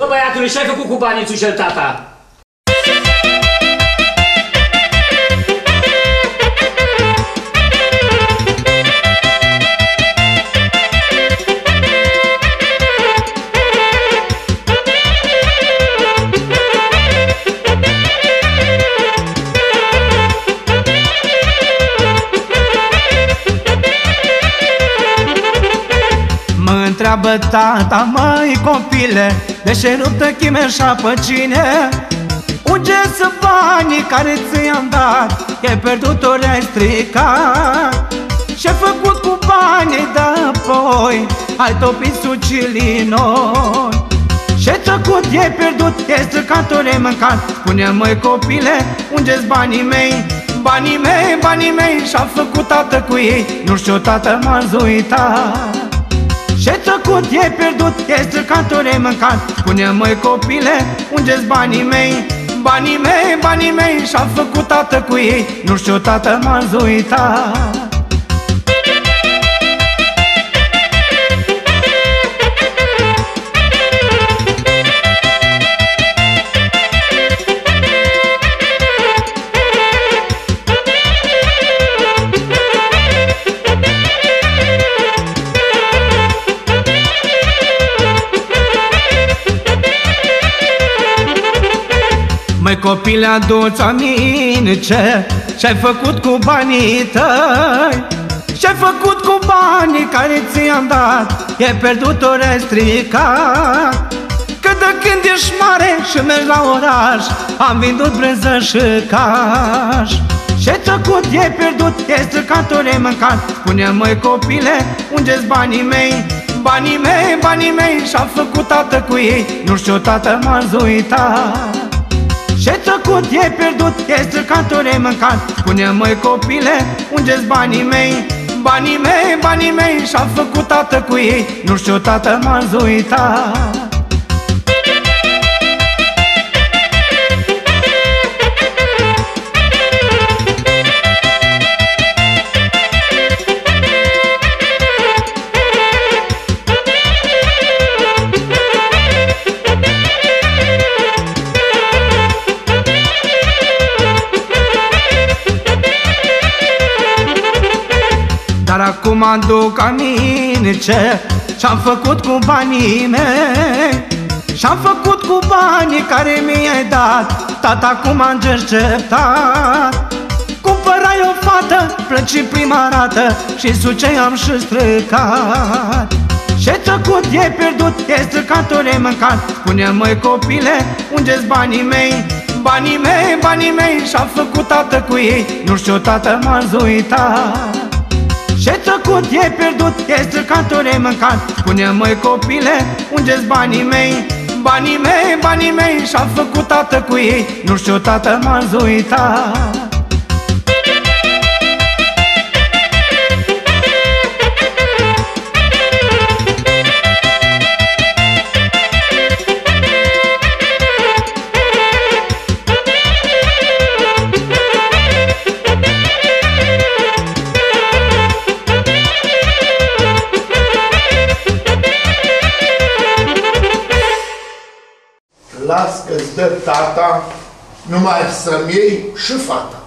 Bă, băiatule, ce ai făcut cu banii țușel tata? Întreabă tata, măi copile De ce ruptă chimeșa pe cine? Unde sunt banii care ți-am dat? I-ai pierdut ori ai stricat Ce-ai făcut cu banii de apoi? Ai topit sucilii noi Ce-ai făcut? I-ai pierdut, i-ai stricat ori ai mâncat Spune măi copile, unde-s banii mei? Banii mei, banii mei Și-a făcut tată cu ei Nu știu, tată m-a zuitat ce făcut, e pierdut, e stricat, ori ai mâncat Spune măi copile, unde-s banii mei? Banii mei, banii mei Și-a făcut tată cu ei. Nu știu, tată m-a zuitat copile, adu-ți aminte Ce-ai făcut cu banii tăi Ce-ai făcut cu banii care ți-am dat E pierdut ori ai stricat Că de când ești mare și mergi la oraș Am vândut brânză și caș. Ce-ai făcut, e pierdut, e stricat ori ai mâncat Spune măi copile, unde-s banii mei? Banii mei, banii mei Și-a făcut tată cu ei. Nu știu, tată m-a zuitat ce făcut, e pierdut, e stricat, ori ai mâncat Spune măi copile, unde-s banii mei? Banii mei, banii mei Și-a făcut tată cu ei. Nu știu, tată m-a zuitat Dar acum aduc aminte Ce-am făcut cu banii mei. Și-am făcut cu banii care mi-ai dat. Tata cum am cercetat. Cumpărai o fată, plăci prima rată Și suceam și stricat. Ce făcut, e pierdut, e stricat, ori ai mâncat Spune măi copile, unde-s banii mei? Banii mei, banii mei Și-a făcut tată cu ei. Nu știu, tată m-a zuitat ce făcut, e pierdut, e stricat, ori ai mâncat Spune măi copile, unde-s banii mei? Banii mei, banii mei Și-a făcut tată cu ei. Nu știu, tată m-a zuitat Las că-ți dă tata numai să-mi iei și fata.